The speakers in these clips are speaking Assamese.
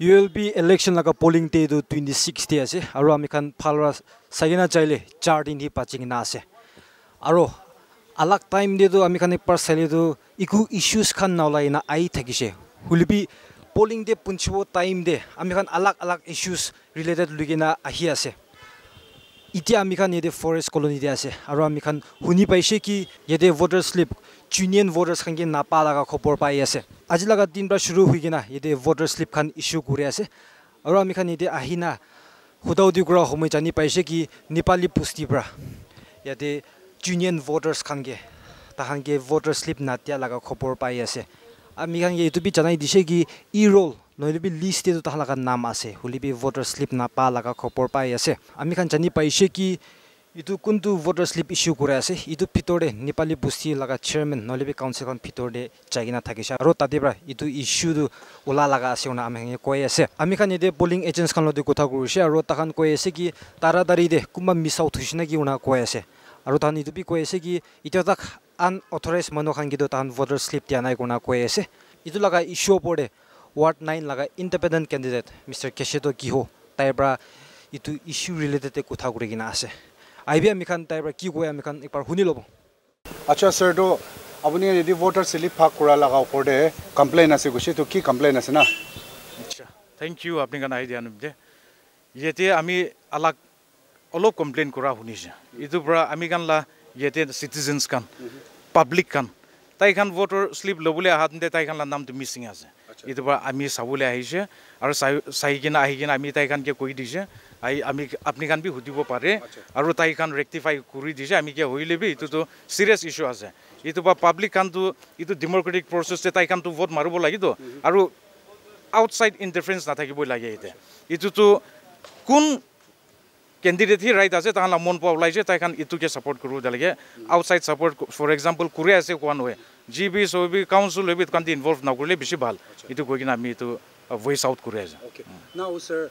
ইউ এল বি ইলেকশ্যন লগা পলিং ডেটো টুৱেণ্টি ছিক্স ডে আছে আৰু আমি খান ফালৰা চাইকিনা চাইলে চাৰ দিন সি পাচি কিনা আছে আৰু আলাগ টাইম ডেটো আমি খান একবাৰ চাইলেতো একো ইছ্যুজ খান নলাই না আহি থাকিছে হুলিবি পলিং ডে পুঞ্চিব টাইম ডে আমি খান আলাগ আলাগ ইছ্যুজ ৰিলেটেড লৈ কিনা আহি আছে এতিয়া আমি খান ইয়াতে ফৰেষ্ট কলনীতে আছে আৰু আমি খান শুনি পাইছে কি ইয়াতে ভোটাৰ শ্লিপ জুনিয়ন ভোটাৰ্ছ খান কি নাপা লগা খবৰ পাই আছে আজি লগা দিন পৰা শুৰু হৈ কিনা ইয়াতে ভোটাৰ শ্লিপ খান ইছ্যু কৰি আছে আৰু আমি খান ইয়াতে আহি না সুদাউদি কৰা সময় জানি পাইছে কি নেপালী পুষ্টিৰ পৰা ইয়াতে জুনিয়ন ভোটাৰ্ছ খানকে তাহানকে ভোটাৰ শ্লিপ নাতিয়া লগা খবৰ পাই আছে আমি খান এইটো বি জনাই দিছে কি ই ৰ'ল নহ'লে বি লিষ্টেতো তাহাৰ লগা নাম আছে। হ'লে বি ভোটাৰ শ্লিপ নাপা লগা খবৰ পাই আছে। আমি খান জানি পাইছে কি এইটো কোনটো ভোটাৰ শ্লিপ ইছ্যু কৰি আছে এইটো ভিতৰতে নেপালী বস্তি লগা চেয়াৰমেন নহ'লে বি কাউঞ্চিলখন ভিতৰতে কিনে থাকিছে। আৰু তাতে পৰা এইটো ইছ্যুটো ওলা লগা আছে মানে আমি কৈ আছে। আমি খান এতিয়া পলিং এজেণ্টছখন লগতে কথা কৰিছে আৰু তাহান কৈ আছে কি তাৰাতাৰিতে কোনোবা মিছ আউট হৈছে নেকি শুনা কৈ আছে। আৰু তাহান এইটো বি কৈ আছে কি এতিয়া তাক আনঅথৰাইজ মানুহখন কিন্তু তাহান ভোটাৰ শ্লিপ দিয়া নাই কোনা কৈ আছে। এইটো লগা ইছ্যু ওপৰতে ৱাৰ্ড নাইন লগা ইণ্ডিপেণ্ডেণ্ট কেণ্ডিডেট মিষ্টাৰ কেছেটো কিহো তাইৰ পৰা এইটো ইছ্যু ৰিলেটেডে কথা কৰি কিনে আছে আহিবি আমি খান তাইৰ পৰা কি কয় আমি খান একবাৰ শুনি ল'ব আচ্ছা ছাৰ তো আপুনি যদি ভোটাৰ শ্লিপ ফাক কৰা লগা ওপৰতে কমপ্লেইন আছে কৈছে তো কি কমপ্লেইন আছে না আচ্ছা থেংক ইউ আপুনি কাৰণে আহি দিয়া দে ইয়াতে আমি আলাক অলপ কমপ্লেইন কৰা শুনিছে এইটোৰ পৰা আমি কানলা ইয়াতে চিটিজেনছ কান পাব্লিক কান তাইখান ভোটৰ শ্লিপ ল'বলৈ অহাতে তাইখান নামটো মিচিং আছে। এইটোৰ পৰা আমি চাবলৈ আহিছে আৰু চাই চাই কিনে আহি কিনে আমি তাইখানকে কৈ দিছে আহি আমি আপুনি খান বি সুধিব পাৰে আৰু তাইখান ৰেক্টিফাই কৰি দিছে আমি কিয় হৈ ল'বি এইটোতো চিৰিয়াছ ইছ্যু আছে। এইটো বা পাব্লিক খানটো এইটো ডেম'ক্ৰেটিক প্ৰচেছে তাইখানটো ভোট মাৰিব লাগিব আৰু আউটছাইড ইণ্টাৰফাৰেঞ্চ নাথাকিবই লাগে এতিয়া এইটোতো কোন কেণ্ডিডেট সি ৰাইট আছে তাহান মন পোৱা ওলাইছে তাইখান ইটোকে ছাপৰ্ট কৰিব লাগে আউটছাইড ছাপৰ্ট ফৰ এক্সাম্পল কৰি আছে কোৱা নহয়। জি বি চবি কাউন্সিল হেবি কান্তি ইনভল্ভ নকৰিলে বেছি ভাল। এইটো কৈ কিনে আমি এইটো ভইচ আউট কৰি আছোঁ। না ছাৰ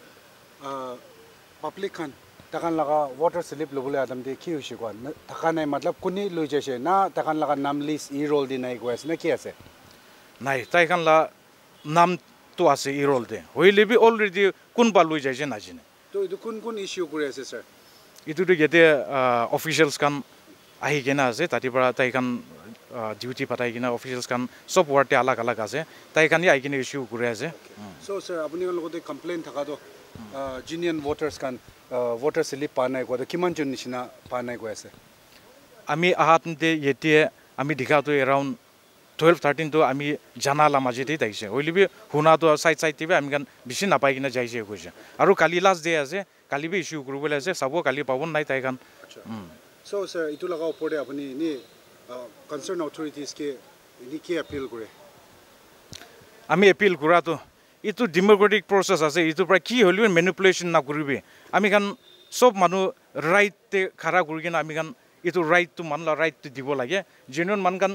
পাব্লিক খান তাকান লগা ভোটাৰ শ্লিপ ল'বলৈ আদামতে কি হৈছে কোৱা? থকা নাই মতলব কোনে লৈ যাইছে? না তাকান লগা নাম লিষ্ট ই ৰ'ল দি নাই কৈ আছে নে কি আছে? নাই তাইখান লা নামটো আছে ই ৰলতে হৈলে বি অলৰেডি কোনবা লৈ যাইছে নাজানে। তো এইটো কোন কোন ইছ্যু কৰি আছে ছাৰ এইটোতো ইয়াতে অফিচিয়েলছ খান আহি কিনে আছে তাতে পৰা তাইখান ডিউটি পাতাই কিনে অফিচিয়েলছ খান চব ৱাৰ্ডে আলাগ আলাগ আছে তাইখানে আহি কিনে ইছ্যু কৰি আছে। চ' ছাৰ আপুনি লগতে কমপ্লেইন থকাটো জুনিয়ন ভোটাৰ্ছ খান ভোটাৰ শ্লিপ পোৱা নাই কোৱা কিমানজন নিচিনা পোৱা নাই কৈ আছে? আমি আহাতে এতিয়া আমি দেখাটো এৰাউণ্ড টুৱেল্ভ থাৰ্টিনটো আমি জানালা মাজেতেই থাকিছে হ'লেবি শুনাটো চাইড চাইডেবি আমি কাৰণ বেছি নাপাই কিনে যাইছে কৈছে। আৰু কালি লাষ্ট ডে আছে কালি বি ইছ্যু কৰিবলৈ আছে চাব কালি পাব নাই তাই কাৰণ চ' ছাৰ এইটো লগা ওপৰতে আপুনি এনেই কনচাৰ্ণ অথৰিটিজকে এনেই কি এপিল কৰে? আমি এপিল কৰাটো এইটো ডেম'ক্ৰেটিক প্ৰচেছ আছে এইটোৰ পৰা কি হ'লেও মেনিপুলেশ্যন নকৰিবি। আমি খান চব মানুহ ৰাইটে খাৰা কৰি কিনে আমি খান এইটো ৰাইটটো মানলা ৰাইটটো দিব লাগে। জেনুৱেন মানুহ খান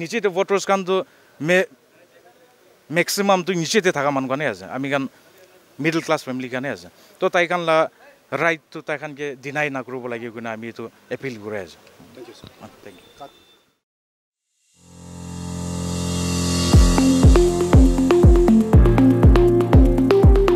নিজেতে ভোটাৰ্ছ খানটো মে মেক্সিমামটো নিজেতে থকা মানুহ কাৰণে আছে। আমি খান মিডল ক্লাছ ফেমিলি কাৰণে আছে। তো তাই খানলা ৰাইটটো তাই খানকে ডিনাই নকৰিব লাগে কিনে আমি এইটো এপিল কৰি আছোঁ। Thank U